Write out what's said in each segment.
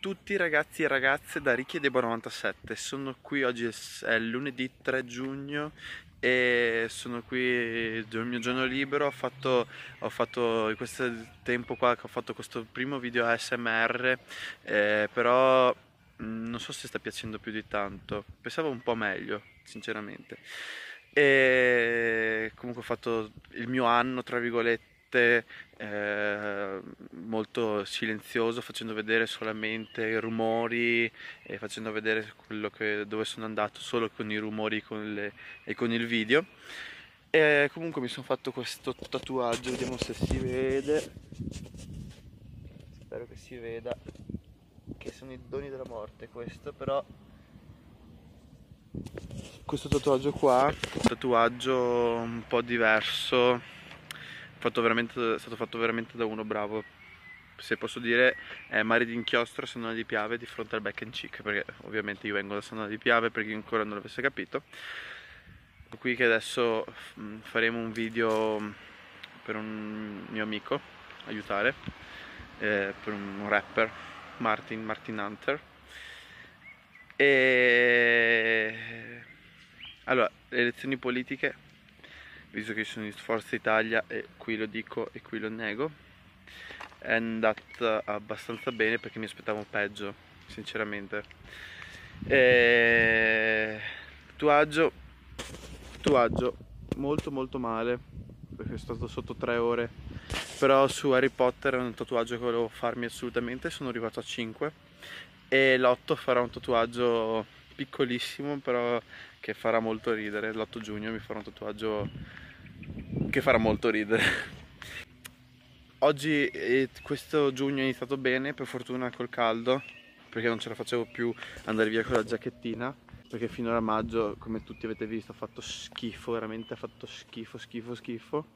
tutti ragazzi e ragazze da Ricky Debo 97 sono qui oggi è lunedì 3 giugno e sono qui il mio giorno libero. Ho fatto, ho fatto questo tempo qua che ho fatto questo primo video ASMR eh, però mm, non so se sta piacendo più di tanto. Pensavo un po' meglio sinceramente. E comunque ho fatto il mio anno tra virgolette eh, molto silenzioso facendo vedere solamente i rumori e facendo vedere che, dove sono andato solo con i rumori con le, e con il video. E comunque mi sono fatto questo tatuaggio vediamo se si vede. Spero che si veda che sono i doni della morte questo però questo tatuaggio qua tatuaggio un po' diverso fatto è stato fatto veramente da uno bravo. Se posso dire è mare di inchiostro Sannona di Piave di fronte al back and cheek perché ovviamente io vengo da Sannona di Piave per chi ancora non l'avesse capito. Qui che adesso mm, faremo un video per un mio amico aiutare eh, per un rapper Martin Martin Hunter. E allora le elezioni politiche visto che sono in Forza Italia e qui lo dico e qui lo nego è andata abbastanza bene perché mi aspettavo peggio sinceramente. E... tatuaggio tatuaggio molto molto male perché sono stato sotto tre ore. Però su Harry Potter è un tatuaggio che volevo farmi assolutamente sono arrivato a 5 e l'8 farò un tatuaggio piccolissimo però che farà molto ridere. L'8 giugno mi farò un tatuaggio che farà molto ridere. Oggi eh, questo giugno è iniziato bene per fortuna col caldo perché non ce la facevo più andare via con la giacchettina perché finora a maggio come tutti avete visto ha fatto schifo veramente ha fatto schifo schifo schifo.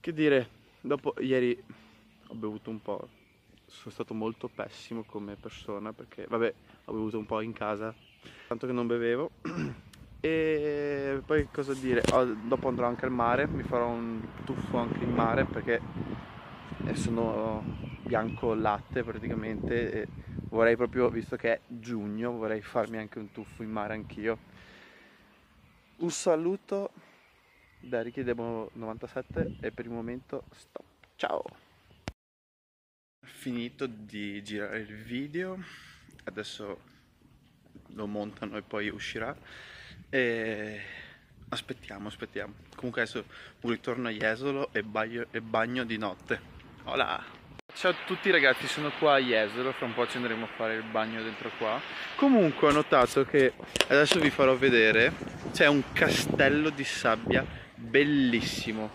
Che dire dopo ieri ho bevuto un po' sono stato molto pessimo come persona perché vabbè ho bevuto un po' in casa tanto che non bevevo. E poi cosa dire? Oh, dopo andrò anche al mare mi farò un tuffo anche in mare perché sono bianco latte praticamente e vorrei proprio visto che è giugno vorrei farmi anche un tuffo in mare anch'io. Un saluto da Richiedemo 97 e per il momento stop. Ciao finito di girare il video adesso lo montano e poi uscirà e aspettiamo, aspettiamo. Comunque adesso ritorno a Jesolo e bagno, e bagno di notte. Hola! Ciao a tutti ragazzi, sono qua a Jesolo, fra un po' ci andremo a fare il bagno dentro qua. Comunque ho notato che adesso vi farò vedere, c'è un castello di sabbia bellissimo.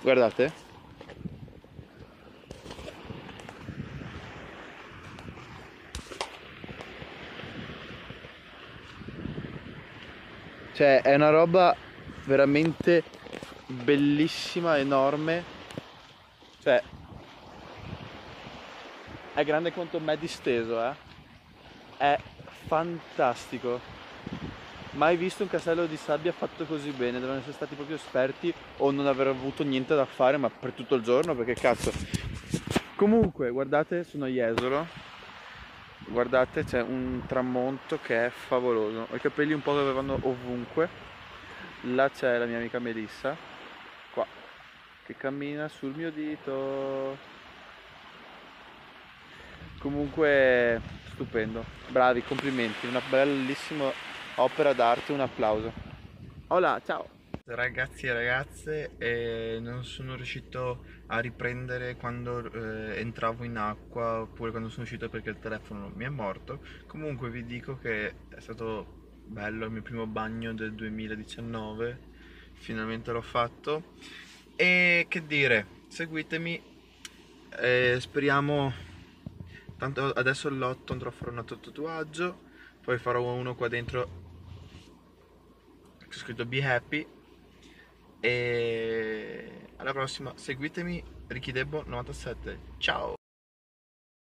Guardate. Cioè è una roba veramente bellissima, enorme. Cioè è grande quanto me disteso, eh. È fantastico. Mai visto un castello di sabbia fatto così bene, devono essere stati proprio esperti o non aver avuto niente da fare, ma per tutto il giorno, perché cazzo. Comunque, guardate, sono Jesolo guardate c'è un tramonto che è favoloso. Ho i capelli un po' che avevano ovunque. Là c'è la mia amica Melissa qua che cammina sul mio dito. Comunque stupendo. Bravi complimenti. Una bellissima opera d'arte un applauso. Hola ciao ragazzi e ragazze eh, non sono riuscito a riprendere quando eh, entravo in acqua oppure quando sono uscito perché il telefono mi è morto. Comunque vi dico che è stato bello il mio primo bagno del 2019 finalmente l'ho fatto. E che dire seguitemi. Eh, speriamo tanto adesso all'8 andrò a fare un altro tatuaggio poi farò uno qua dentro scritto be happy e alla prossima. Seguitemi Ricky Debbo 97 ciao